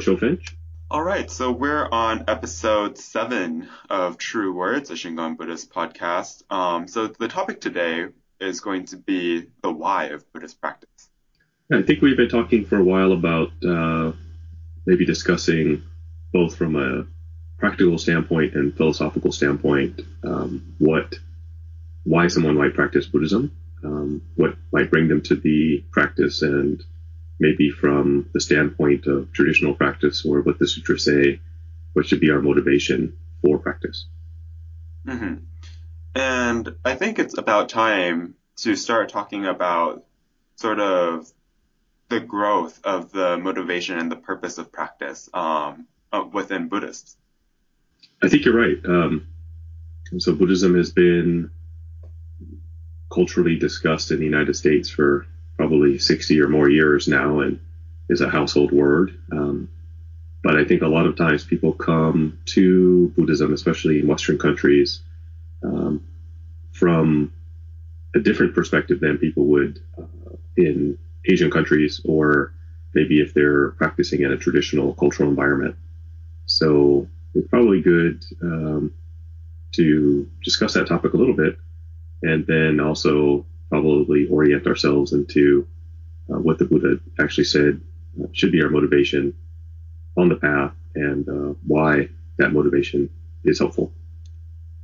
Finch. All right, so we're on episode seven of True Words, a Shingon Buddhist podcast. Um, so the topic today is going to be the why of Buddhist practice. I think we've been talking for a while about uh, maybe discussing both from a practical standpoint and philosophical standpoint um, what why someone might practice Buddhism, um, what might bring them to the practice, and maybe from the standpoint of traditional practice or what the sutras say, what should be our motivation for practice. Mm-hmm. And I think it's about time to start talking about sort of the growth of the motivation and the purpose of practice um, uh, within Buddhists. I think you're right. Um, so Buddhism has been culturally discussed in the United States for probably 60 or more years now and is a household word. Um, but I think a lot of times people come to Buddhism, especially in Western countries, um, from a different perspective than people would uh, in Asian countries or maybe if they're practicing in a traditional cultural environment. So it's probably good um, to discuss that topic a little bit and then also probably orient ourselves into uh, what the Buddha actually said uh, should be our motivation on the path and uh, why that motivation is helpful.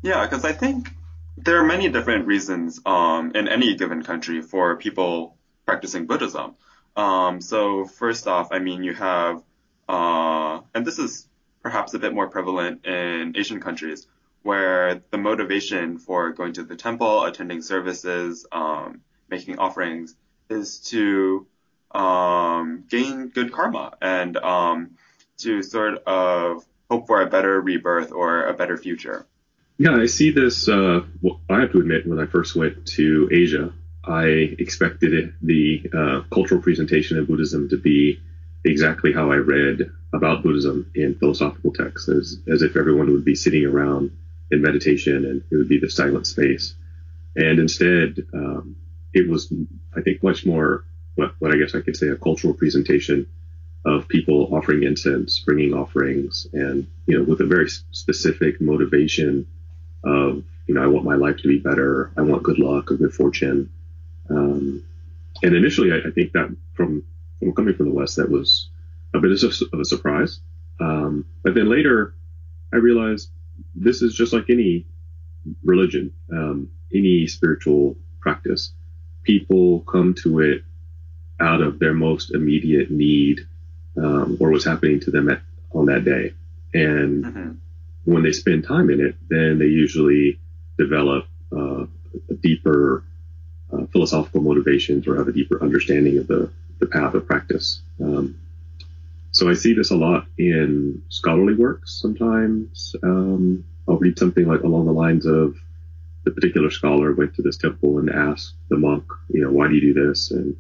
Yeah, because I think there are many different reasons um, in any given country for people practicing Buddhism. Um, so first off, I mean, you have, uh, and this is perhaps a bit more prevalent in Asian countries, where the motivation for going to the temple, attending services, um, making offerings is to um, gain good karma and um, to sort of hope for a better rebirth or a better future. Yeah, I see this. Uh, well, I have to admit, when I first went to Asia, I expected the uh, cultural presentation of Buddhism to be exactly how I read about Buddhism in philosophical texts, as, as if everyone would be sitting around in meditation and it would be the silent space. And instead, um, it was, I think, much more what, what I guess I could say a cultural presentation of people offering incense, bringing offerings, and you know, with a very specific motivation of you know, I want my life to be better, I want good luck or good fortune. Um, and initially, I, I, think that from from coming from the West, that was a bit of a, of a surprise. Um, but then later, I realized this is just like any religion, um, any spiritual practice. People come to it out of their most immediate need um, or what's happening to them at, on that day. And mm-hmm. when they spend time in it, then they usually develop uh, a deeper uh, philosophical motivations or have a deeper understanding of the, the path of practice. Um, so I see this a lot in scholarly works sometimes. Um, I'll read something like along the lines of the particular scholar went to this temple and asked the monk, you know, why do you do this? And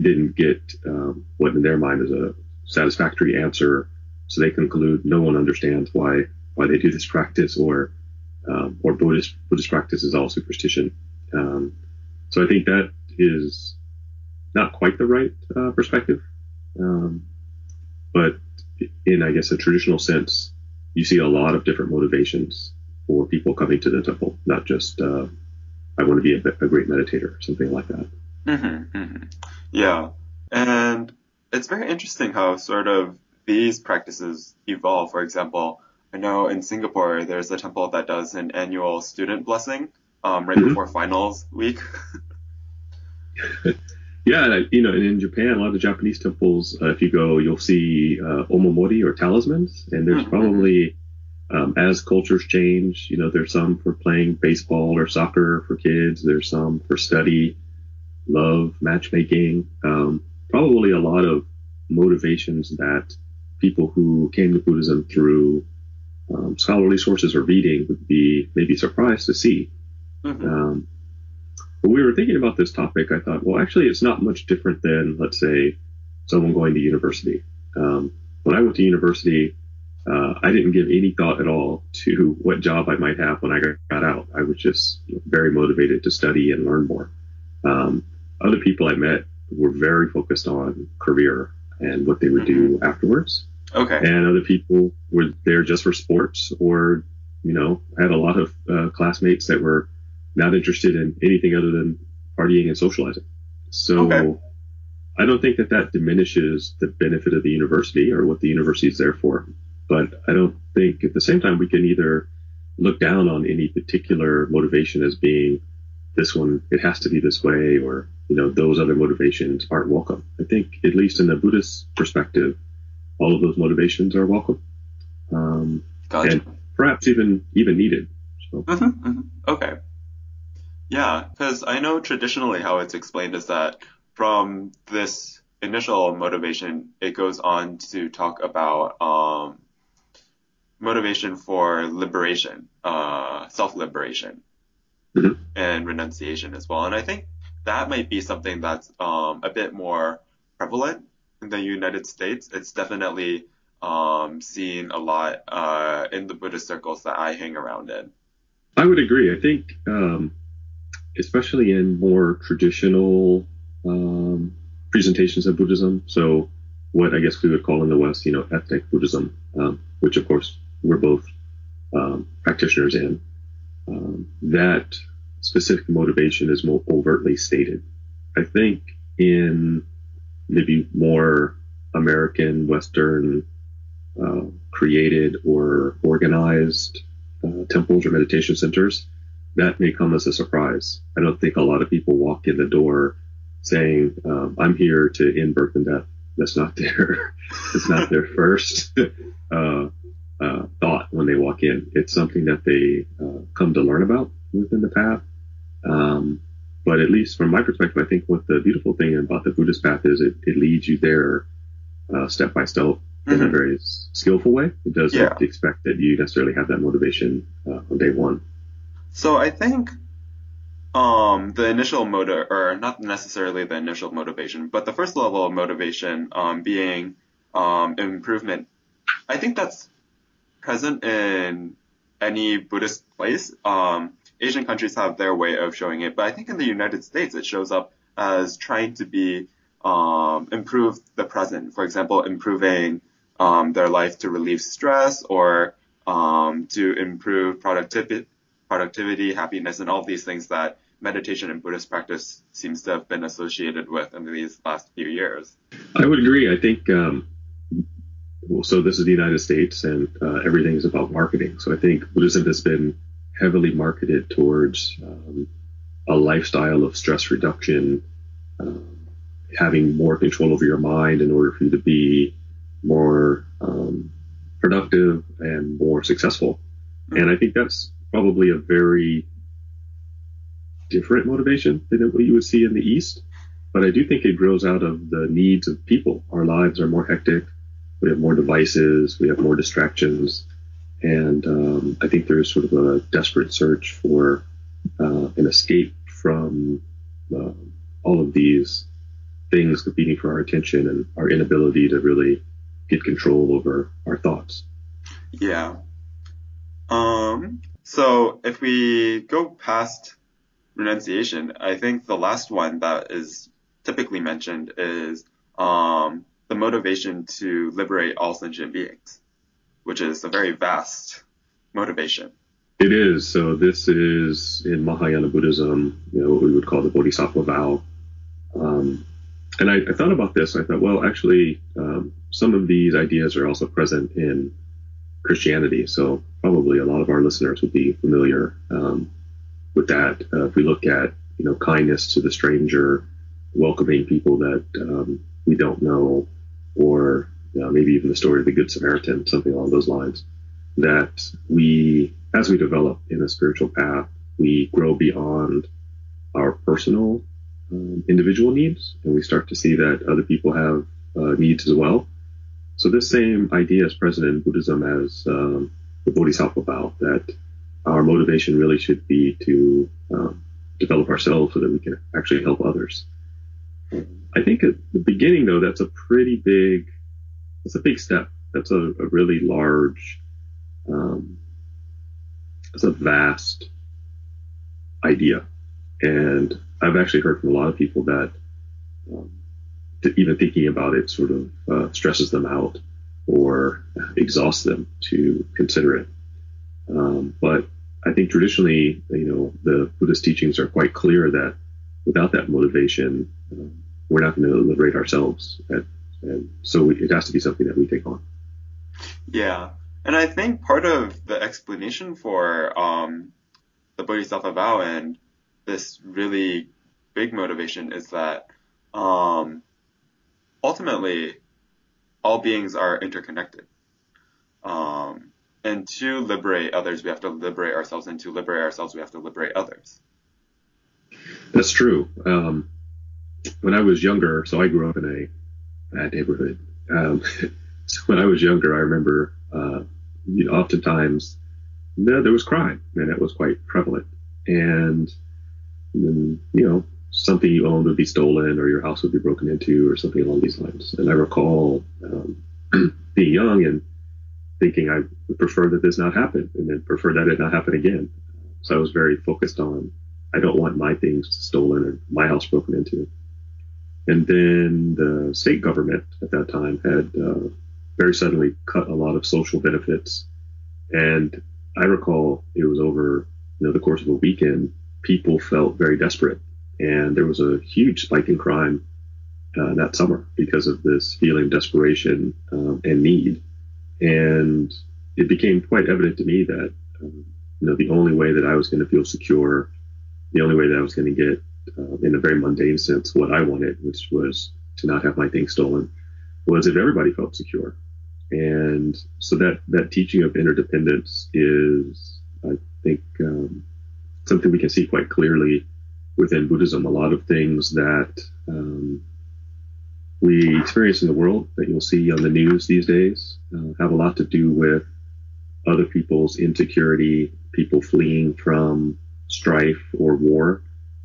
didn't get um, what in their mind is a satisfactory answer. So they conclude no one understands why why they do this practice, or um, or Buddhist Buddhist practice is all superstition. Um, so I think that is not quite the right uh, perspective. Um, but in, I guess, a traditional sense, you see a lot of different motivations for people coming to the temple, not just, uh, I want to be a, a, great meditator, or something like that. Mm-hmm, mm-hmm. Yeah. And it's very interesting how sort of these practices evolve. For example, I know in Singapore, there's a temple that does an annual student blessing um, right mm-hmm. before finals week. Yeah, you know, in Japan, a lot of the Japanese temples, uh, if you go, you'll see uh, omamori or talismans, and there's mm-hmm. probably um, as cultures change, you know, there's some for playing baseball or soccer for kids. There's some for study, love, matchmaking. Um, probably a lot of motivations that people who came to Buddhism through um, scholarly sources or reading would be maybe surprised to see. Mm-hmm. When we were thinking about this topic, I thought, well, actually, it's not much different than, let's say, someone going to university. Um, when I went to university, uh, I didn't give any thought at all to what job I might have when I got out. I was just very motivated to study and learn more. Um, other people I met were very focused on career and what they would do afterwards. Okay. And other people were there just for sports or, you know, I had a lot of uh, classmates that were not interested in anything other than partying and socializing. So Okay. I don't think that that diminishes the benefit of the university or what the university is there for. But I don't think at the same time we can either look down on any particular motivation as being this one, it has to be this way, or, you know, those other motivations aren't welcome. I think, at least in the Buddhist perspective, all of those motivations are welcome. Um, Gotcha. and perhaps even, even needed. So, hmm hmm Okay. Yeah, because I know traditionally how it's explained is that from this initial motivation, it goes on to talk about um, motivation for liberation, uh, self-liberation, Mhm. and renunciation as well. And I think that might be something that's um, a bit more prevalent in the United States. It's definitely um, seen a lot uh, in the Buddhist circles that I hang around in. I would agree. I think, um, especially in more traditional um, presentations of Buddhism, so what I guess we would call in the West, you know, ethnic Buddhism, um, which of course we're both um, practitioners in, um, that specific motivation is more overtly stated. I think in maybe more American, Western, uh, created or organized uh, temples or meditation centers, that may come as a surprise. I don't think a lot of people walk in the door saying, um, "I'm here to end birth and death." That's not their it's not their first uh, uh, thought when they walk in. It's something that they uh, come to learn about within the path. Um, but at least from my perspective, I think what the beautiful thing about the Buddhist path is it, it leads you there uh, step by step in a Mhm. very skillful way. It doesn't Yeah. expect that you necessarily have that motivation uh, on day one. So I think um, the initial motive, or not necessarily the initial motivation, but the first level of motivation um, being um, improvement. I think that's present in any Buddhist place. Um, Asian countries have their way of showing it, but I think in the United States it shows up as trying to be um, improve the present. For example, improving um, their life to relieve stress or um, to improve productivity, productivity, happiness, and all these things that meditation and Buddhist practice seems to have been associated with in these last few years. I would agree. I think, um, well, so this is the United States and uh, everything is about marketing. So I think Buddhism has been heavily marketed towards um, a lifestyle of stress reduction, um, having more control over your mind in order for you to be more um, productive and more successful. And I think that's probably a very different motivation than what you would see in the East. But I do think it grows out of the needs of people. Our lives are more hectic. We have more devices. We have more distractions. And um, I think there's sort of a desperate search for uh, an escape from uh, all of these things competing for our attention and our inability to really get control over our thoughts. Yeah. Um, so if we go past renunciation, I think the last one that is typically mentioned is um, the motivation to liberate all sentient beings, which is a very vast motivation. It is. So this is in Mahayana Buddhism, you know, what we would call the Bodhisattva vow. Um, and I, I thought about this. I thought, well, actually, um, some of these ideas are also present in Christianity. So probably a lot of our listeners would be familiar um, with that. Uh, if we look at, you know, kindness to the stranger, welcoming people that um, we don't know, or you know, maybe even the story of the Good Samaritan, something along those lines, that we, as we develop in a spiritual path, we grow beyond our personal um, individual needs, and we start to see that other people have uh, needs as well. So this same idea is present in Buddhism as um, the Bodhisattva vow, that our motivation really should be to um, develop ourselves so that we can actually help others. I think at the beginning, though, that's a pretty big, that's a big step. That's a, a really large, um, it's a vast idea. And I've actually heard from a lot of people that um, even thinking about it sort of uh, stresses them out or exhausts them to consider it. Um, but I think traditionally, you know, the Buddhist teachings are quite clear that without that motivation, uh, we're not going to liberate ourselves. And, and so it has to be something that we take on. Yeah. And I think part of the explanation for um, the Bodhisattva vow and this really big motivation is that um, ultimately all beings are interconnected. Um, and to liberate others, we have to liberate ourselves, and to liberate ourselves, we have to liberate others. That's true. Um, when I was younger, so I grew up in a bad neighborhood. Um, so when I was younger, I remember uh, you know, oftentimes no, there was crime, and it was quite prevalent. And then, you know, something you owned would be stolen, or your house would be broken into, or something along these lines. And I recall um, being young and thinking I would prefer that this not happen, and then prefer that it not happen again. So I was very focused on I don't want my things stolen or my house broken into. And then the state government at that time had uh, very suddenly cut a lot of social benefits. And I recall it was over you know, the course of a weekend, people felt very desperate. And there was a huge spike in crime uh, that summer because of this feeling of desperation um, and need. And it became quite evident to me that, um, you know, the only way that I was going to feel secure, the only way that I was going to get, uh, in a very mundane sense, what I wanted, which was to not have my things stolen, was if everybody felt secure. And so that, that teaching of interdependence is, I think, um, something we can see quite clearly within Buddhism. A lot of things that um, we experience in the world that you'll see on the news these days uh, have a lot to do with other people's insecurity, people fleeing from strife or war,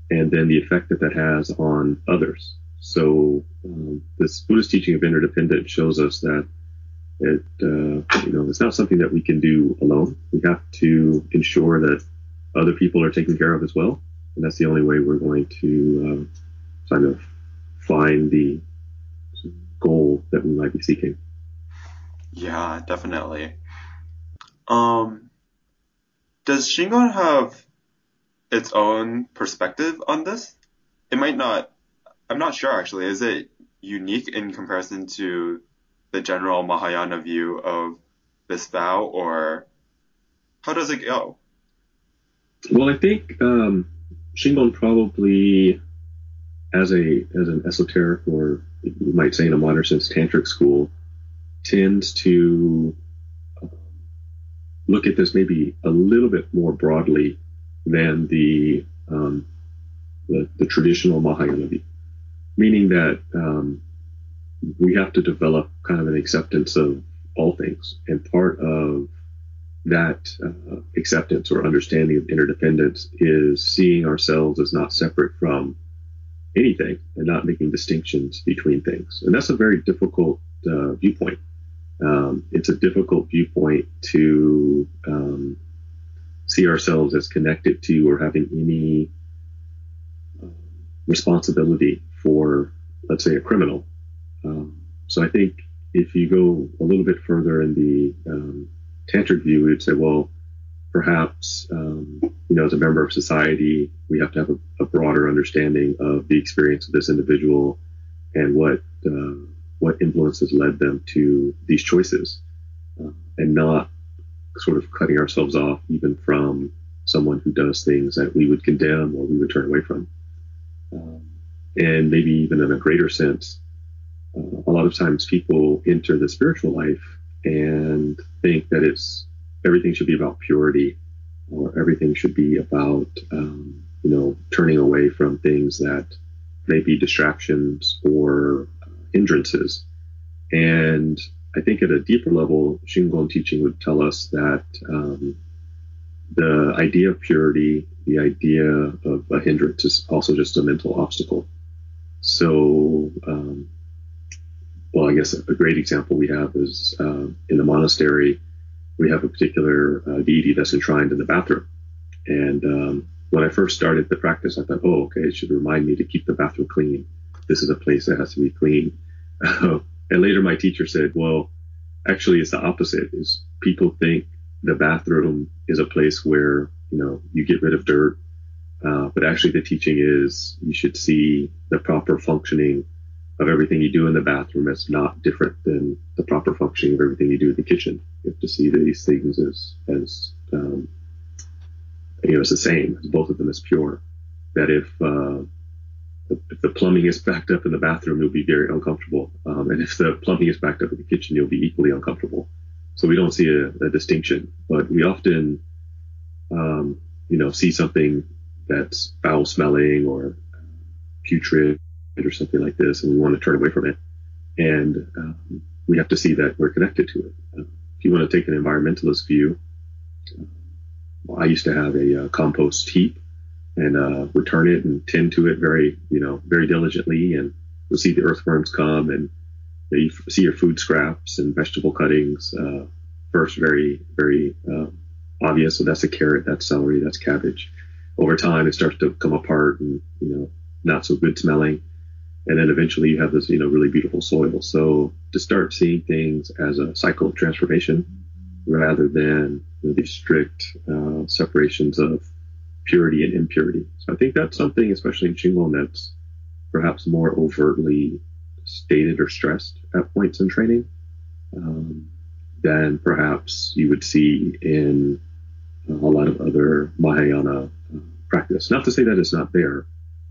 and then the effect that that has on others. So um, this Buddhist teaching of interdependence shows us that it, uh, you know, it's not something that we can do alone. We have to ensure that other people are taken care of as well, and that's the only way we're going to um, kind of find the goal that we might be seeking. Yeah, definitely. Um, does Shingon have its own perspective on this? It might not. I'm not sure actually. Is it unique in comparison to the general Mahayana view of this vow, or how does it go? Well, I think um, Shingon probably, as a as an esoteric or you might say in a modern sense tantric school, tends to um, look at this maybe a little bit more broadly than the um, the, the, traditional Mahayana view, meaning that um, we have to develop kind of an acceptance of all things. And part of that uh, acceptance or understanding of interdependence is seeing ourselves as not separate from anything and not making distinctions between things. And that's a very difficult uh, viewpoint. Um, it's a difficult viewpoint to um, see ourselves as connected to or having any uh, responsibility for, let's say, a criminal um, so I think if you go a little bit further in the um, tantric view, we'd say, well, perhaps um, you know, as a member of society, we have to have a, a, broader understanding of the experience of this individual and what uh, what influences led them to these choices, uh, and not sort of cutting ourselves off even from someone who does things that we would condemn or we would turn away from. Um, and maybe even in a greater sense, uh, a lot of times people enter the spiritual life and think that it's everything should be about purity or everything should be about um, you know turning away from things that may be distractions or hindrances and I think at a deeper level, Shingon teaching would tell us that um, the idea of purity, the idea of a hindrance, is also just a mental obstacle. So um, well, I guess a great example we have is uh, in the monastery, we have a particular uh, deity that's enshrined in the bathroom. And um, when I first started the practice, I thought, oh, okay, it should remind me to keep the bathroom clean. this is a place that has to be clean. and later my teacher said, well, actually it's the opposite is people think the bathroom is a place where, you know, you get rid of dirt. Uh, but actually the teaching is you should see the proper functioning of everything you do in the bathroom as not different than the proper functioning of everything you do in the kitchen. You have to see these things as, as, um, you know, it's the same, both of them as pure. That if, uh, if the plumbing is backed up in the bathroom, you'll be very uncomfortable. Um, and if the plumbing is backed up in the kitchen, you'll be equally uncomfortable. So we don't see a, a distinction, but we often, um, you know, see something that's foul smelling or putrid or something like this, and we want to turn away from it. And um, we have to see that we're connected to it. Uh, if you want to take an environmentalist view, uh, well, I used to have a uh, compost heap and uh, return it and tend to it very, you know, very diligently. And you'll see the earthworms come and you see your food scraps and vegetable cuttings. Uh, first, very, very uh, obvious. So that's a carrot, that's celery, that's cabbage. Over time, it starts to come apart and, you know, not so good smelling. And then eventually you have this, you know, really beautiful soil. So to start seeing things as a cycle of transformation rather than you know, these strict uh, separations of purity and impurity. So I think that's something, especially in Shingon, that's perhaps more overtly stated or stressed at points in training um, than perhaps you would see in a lot of other Mahayana uh, practice. Not to say that it's not there,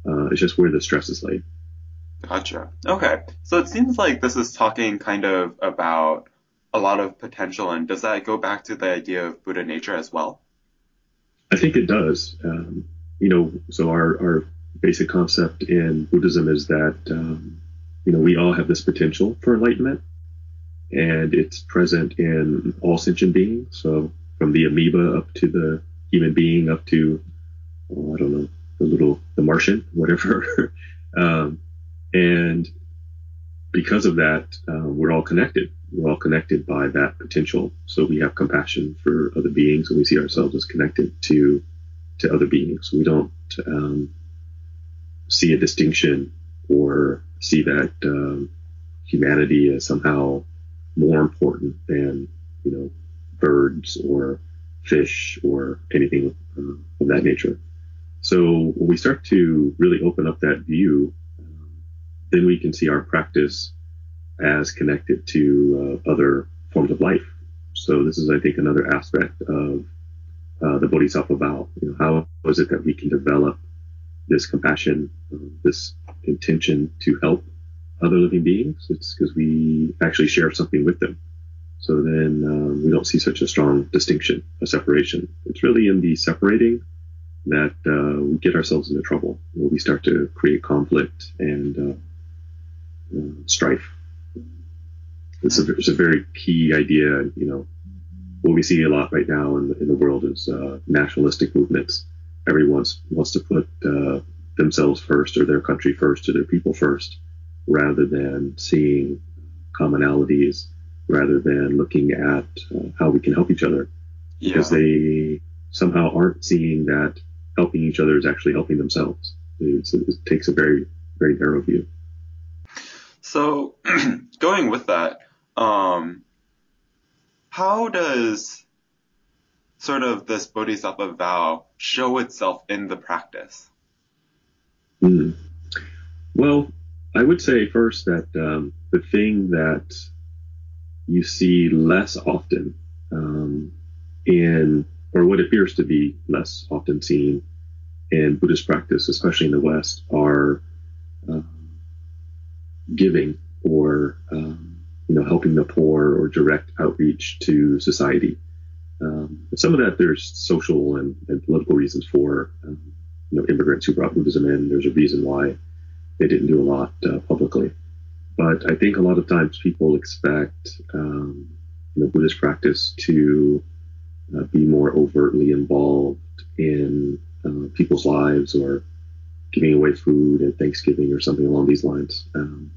uh, it's just where the stress is laid. Gotcha. Okay. So it seems like this is talking kind of about a lot of potential, and does that go back to the idea of Buddha nature as well? I think it does. Um, you know, so our, our basic concept in Buddhism is that, um, you know, we all have this potential for enlightenment and it's present in all sentient beings. So from the amoeba up to the human being up to, oh, I don't know, the little, the Martian, whatever. um, and because of that, uh, we're all connected. We're all connected by that potential. So we have compassion for other beings, and we see ourselves as connected to to other beings. We don't um, see a distinction or see that um, humanity as somehow more important than you know birds or fish or anything uh, of that nature. So when we start to really open up that view, then we can see our practice as connected to uh, other forms of life. So this is, I think, another aspect of uh, the Bodhisattva vow. You know, how is it that we can develop this compassion, uh, this intention to help other living beings? It's because we actually share something with them. So then um, we don't see such a strong distinction, a separation. It's really in the separating that uh, we get ourselves into trouble, where we start to create conflict and strife. It's a, it's a very key idea. You know, what we see a lot right now in the, in the world is uh, nationalistic movements. Everyone wants to put uh, themselves first or their country first or their people first rather than seeing commonalities, rather than looking at uh, how we can help each other. Yeah. Because they somehow aren't seeing that helping each other is actually helping themselves. It's, it takes a very, very narrow view. So, going with that, um, how does sort of this bodhisattva vow show itself in the practice? Mm. Well, I would say first that um, the thing that you see less often um, in, or what appears to be less often seen in Buddhist practice, especially in the West, are uh, giving or um, you know helping the poor or direct outreach to society. Um, some of that there's social and, and political reasons for. Um, you know, immigrants who brought Buddhism in. There's a reason why they didn't do a lot uh, publicly. But I think a lot of times people expect um, you know Buddhist practice to uh, be more overtly involved in uh, people's lives or giving away food at Thanksgiving or something along these lines. Um,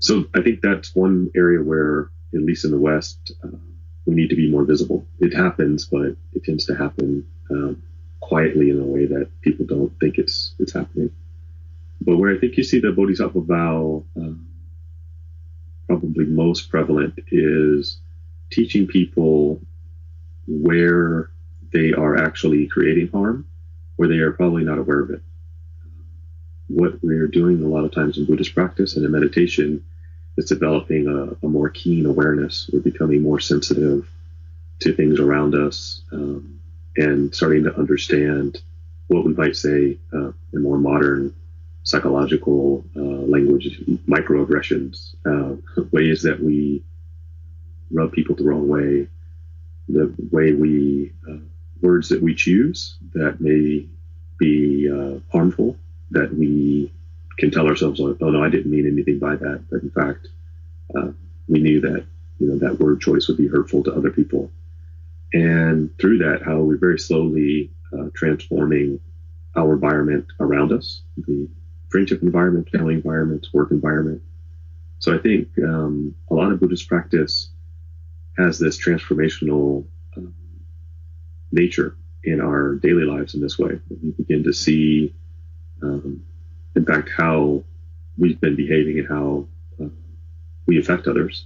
so I think that's one area where, at least in the West, uh, we need to be more visible. It happens, but it tends to happen um, quietly in a way that people don't think it's it's happening. but where I think you see the Bodhisattva vow uh, probably most prevalent is teaching people where they are actually creating harm, where they are probably not aware of it. What we're doing a lot of times in Buddhist practice and in meditation is developing a, a more keen awareness. We're becoming more sensitive to things around us um, and starting to understand what we might say uh, in more modern psychological uh, language, microaggressions, uh, ways that we rub people the wrong way, the way we uh, words that we choose that may be uh, harmful, that we can tell ourselves, oh no, I didn't mean anything by that, but in fact, uh, we knew that you know that word choice would be hurtful to other people, and through that, how we're very slowly uh, transforming our environment around us, the friendship environment, family environment, work environment. So I think um, a lot of Buddhist practice has this transformational um, nature in our daily lives in this way. We begin to see, um, in fact, how we've been behaving and how uh, we affect others,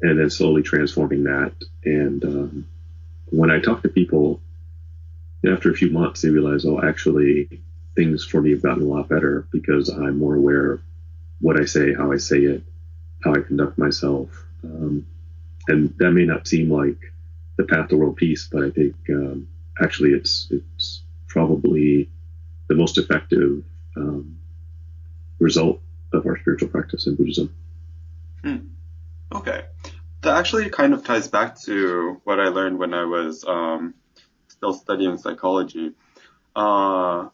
and then slowly transforming that. And um, when I talk to people, after a few months, they realize, oh, actually, things for me have gotten a lot better because I'm more aware of what I say, how I say it, how I conduct myself. Um, and that may not seem like the path to world peace, but I think um, actually it's it's probably the most effective um, result of our spiritual practice in Buddhism. Hmm. Okay, that actually kind of ties back to what I learned when I was um, still studying psychology. Uh,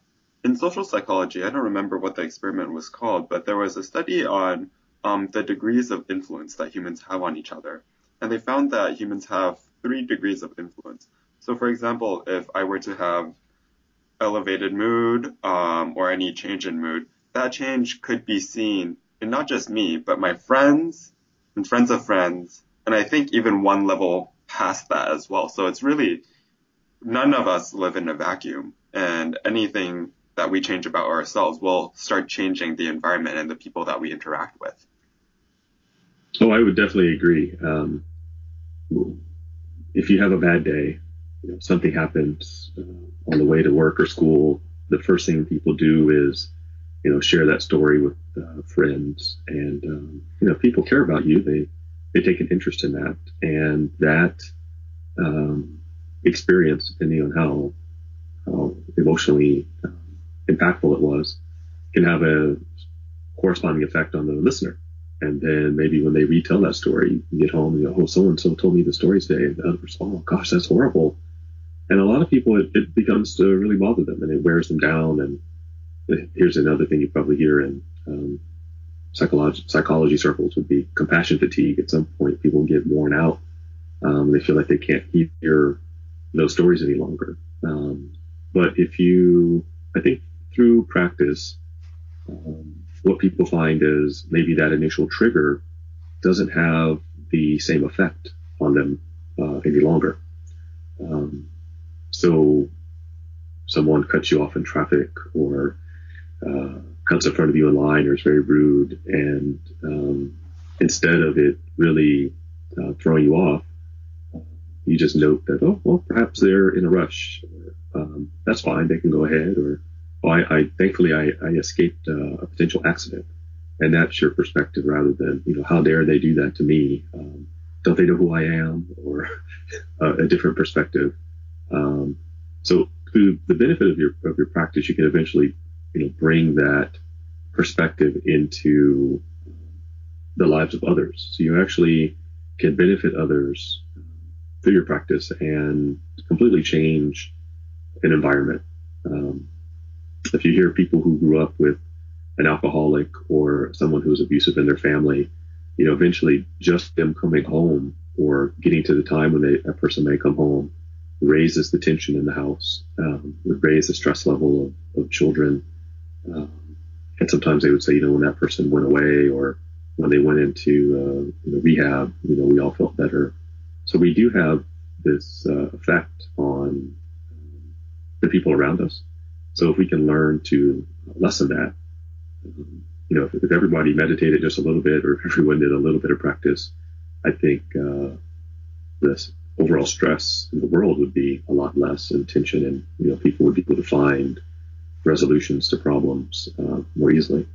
in social psychology, I don't remember what the experiment was called, but there was a study on um, the degrees of influence that humans have on each other. And they found that humans have three degrees of influence. So, for example, if I were to have elevated mood um, or any change in mood, that change could be seen in not just me, but my friends and friends of friends, and I think even one level past that as well. So it's really none of us live in a vacuum, and anything that we change about ourselves will start changing the environment and the people that we interact with. Oh, I would definitely agree. Um, if you have a bad day, you know, something happens uh, on the way to work or school, the first thing people do is, you know, share that story with uh, friends, and um, you know, people care about you. They they take an interest in that, and that um, experience, depending on how how emotionally um, impactful it was, can have a corresponding effect on the listener. And then maybe when they retell that story, you get home and you go, oh, so and so told me the story today. And the other person, oh gosh, that's horrible. And a lot of people, it, it becomes to really bother them and it wears them down. And here's another thing you probably hear in um, psychology, psychology circles would be compassion fatigue. At some point, people get worn out. Um, they feel like they can't hear those stories any longer. Um, but if you, I think through practice, um, what people find is maybe that initial trigger doesn't have the same effect on them uh, any longer. Um, so someone cuts you off in traffic or uh, comes in front of you in line or is very rude and um, instead of it really uh, throwing you off, you just note that, oh, well, perhaps they're in a rush. Um, that's fine. They can go ahead or oh, I, I thankfully I, I escaped uh, a potential accident, and that's your perspective rather than you know how dare they do that to me? Um, don't they know who I am? Or uh, a different perspective. Um, so through the benefit of your of your practice, you can eventually you know bring that perspective into the lives of others. So you actually can benefit others through your practice and completely change an environment. Um, if you hear people who grew up with an alcoholic or someone who was abusive in their family, you know, eventually just them coming home or getting to the time when they, a person may come home raises the tension in the house, um, would raise the stress level of, of children. Um, and sometimes they would say, you know, when that person went away or when they went into uh, you know, rehab, you know, we all felt better. So we do have this uh, effect on um, the people around us. So if we can learn to lessen that, Um, you know, if, if, everybody meditated just a little bit, or if everyone did a little bit of practice, I think uh, this overall stress in the world would be a lot less, and tension, and you know, people would be able to find resolutions to problems uh, more easily.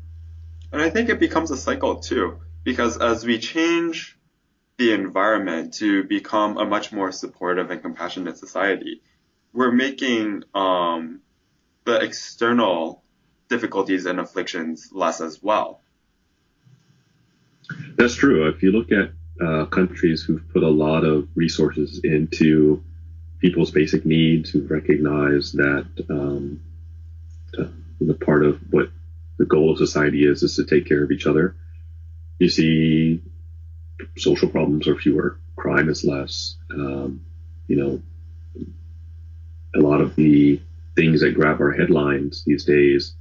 And I think it becomes a cycle too, because as we change the environment to become a much more supportive and compassionate society, we're making um, the external difficulties and afflictions less as well. That's true. If you look at uh, countries who've put a lot of resources into people's basic needs, who recognize that um, the part of what the goal of society is is to take care of each other. You see, social problems are fewer, crime is less. Um, you know, a lot of the things that grab our headlines these days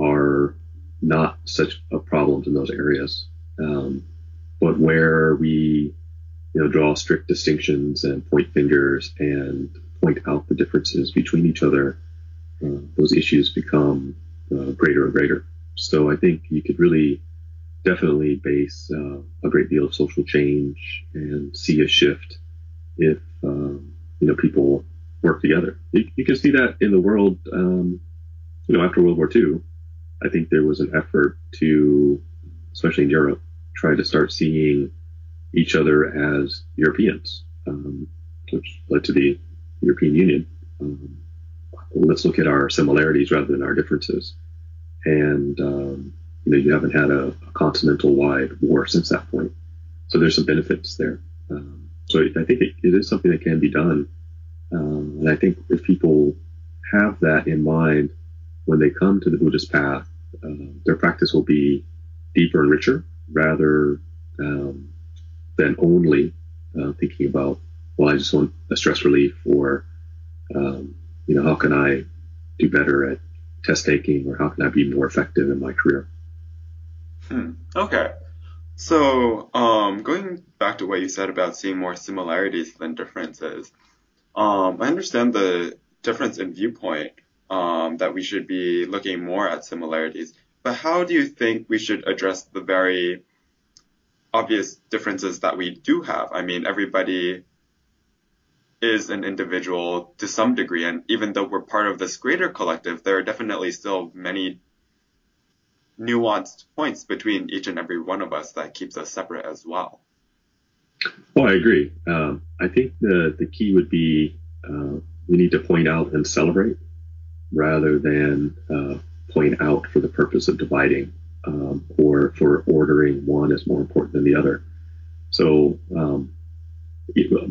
are not such a problems in those areas. Um, but where we, you know, draw strict distinctions and point fingers and point out the differences between each other, uh, those issues become uh, greater and greater. So I think you could really definitely base uh, a great deal of social change and see a shift if um, you know people work together. You, you, can see that in the world. Um, you know, after World War II, I think there was an effort to, especially in Europe, try to start seeing each other as Europeans, um, which led to the European Union. Um, let's look at our similarities rather than our differences. And, um, you know, you haven't had a, a, continental wide war since that point. So there's some benefits there. Um, so I think it, it is something that can be done. Um, and I think if people have that in mind when they come to the Buddhist path, uh, their practice will be deeper and richer rather um, than only uh, thinking about, well, I just want a stress relief or, um, you know, how can I do better at test taking or how can I be more effective in my career? Hmm. Okay. So, um, going back to what you said about seeing more similarities than differences, um, I understand the difference in viewpoint um, that we should be looking more at similarities. But how do you think we should address the very obvious differences that we do have? I mean, everybody is an individual to some degree. And even though we're part of this greater collective, there are definitely still many nuanced points between each and every one of us that keeps us separate as well. Well, I agree. Um, I think the, the key would be uh, we need to point out and celebrate rather than uh, point out for the purpose of dividing um, or for ordering one as more important than the other. So um,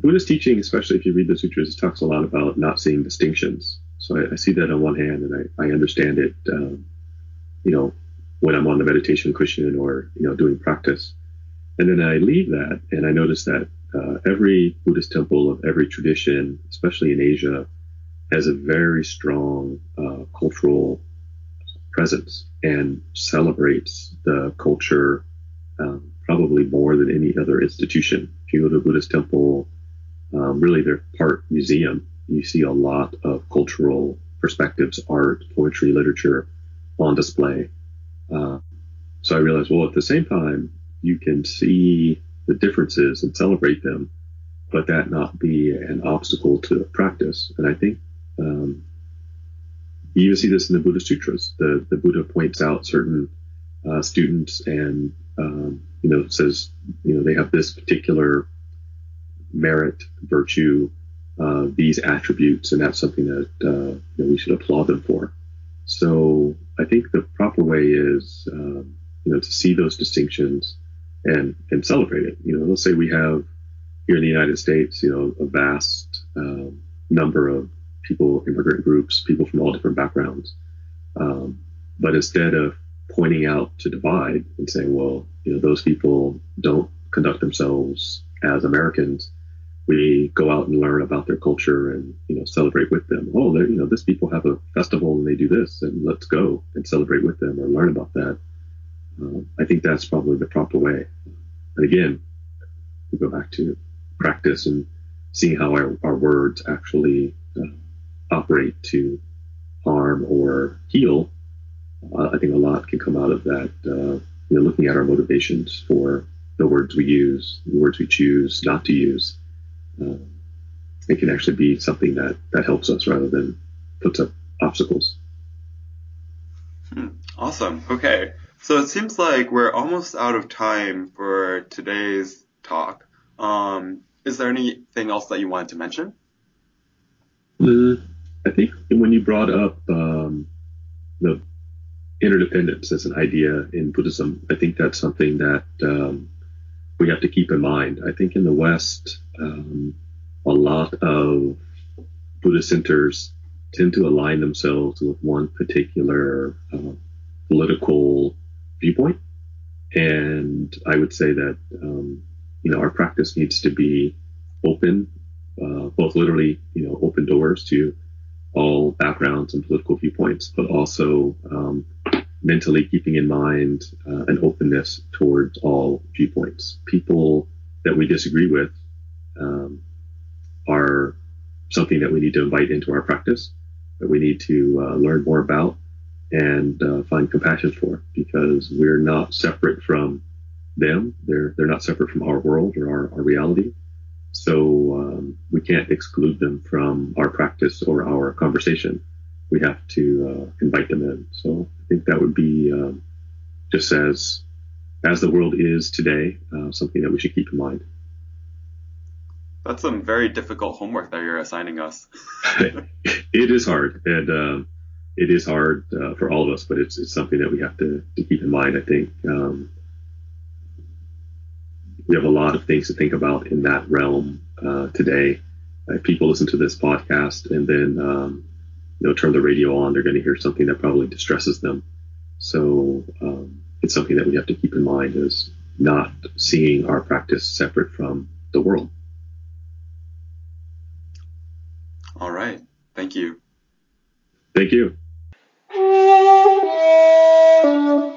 Buddhist teaching, especially if you read the sutras, talks a lot about not seeing distinctions. So I, I see that on one hand, and I, I understand it. Um, you know, when I'm on the meditation cushion or you know doing practice, and then I leave that, and I notice that uh, every Buddhist temple of every tradition, especially in Asia, has a very strong uh, cultural presence and celebrates the culture um, probably more than any other institution. If you go to a Buddhist temple, um, really they're part museum. You see a lot of cultural perspectives, art, poetry, literature on display. Uh, so I realized, well, at the same time, you can see the differences and celebrate them, but that not be an obstacle to practice. And I think um, you even see this in the Buddhist sutras. The, the Buddha points out certain uh, students and um, you know says you know they have this particular merit, virtue, uh, these attributes, and that's something that uh, we should applaud them for. So I think the proper way is um, you know to see those distinctions and and celebrate it. You know, let's say we have here in the United States, you know, a vast um, number of people, immigrant groups, people from all different backgrounds. Um, but instead of pointing out to divide and saying, well, you know, those people don't conduct themselves as Americans. We go out and learn about their culture and, you know, celebrate with them. Oh, you know, this people have a festival and they do this and let's go and celebrate with them or learn about that. Um, I think that's probably the proper way. And again, we go back to practice and seeing how our, our words actually uh, operate to harm or heal uh, I think a lot can come out of that. Uh, you know, looking at our motivations for the words we use, the words we choose not to use. Uh, it can actually be something that that helps us rather than puts up obstacles. Hmm. Awesome. Okay. So it seems like we're almost out of time for today's talk. Um, is there anything else that you wanted to mention? Uh, I think when you brought up um, the interdependence as an idea in Buddhism, I think that's something that um, we have to keep in mind. I think in the West, um, a lot of Buddhist centers tend to align themselves with one particular uh, political viewpoint. And I would say that, um, you know, our practice needs to be open, uh, both literally, you know, open doors to all backgrounds and political viewpoints, but also um, mentally keeping in mind uh, an openness towards all viewpoints. People that we disagree with um, are something that we need to invite into our practice, that we need to uh, learn more about and uh, find compassion for, because we're not separate from them. They're they're not separate from our world or our, our reality. So um, we can't exclude them from our practice or our conversation. We have to uh, invite them in. So I think that would be um, just as as the world is today, uh, something that we should keep in mind. That's some very difficult homework that you're assigning us. it is hard, and um, it is hard uh, for all of us, but it's, it's something that we have to, to keep in mind. I think um, we have a lot of things to think about in that realm uh, today. If people listen to this podcast and then um, you know turn the radio on, they're going to hear something that probably distresses them. So um, it's something that we have to keep in mind is not seeing our practice separate from the world. All right. Thank you. Thank you.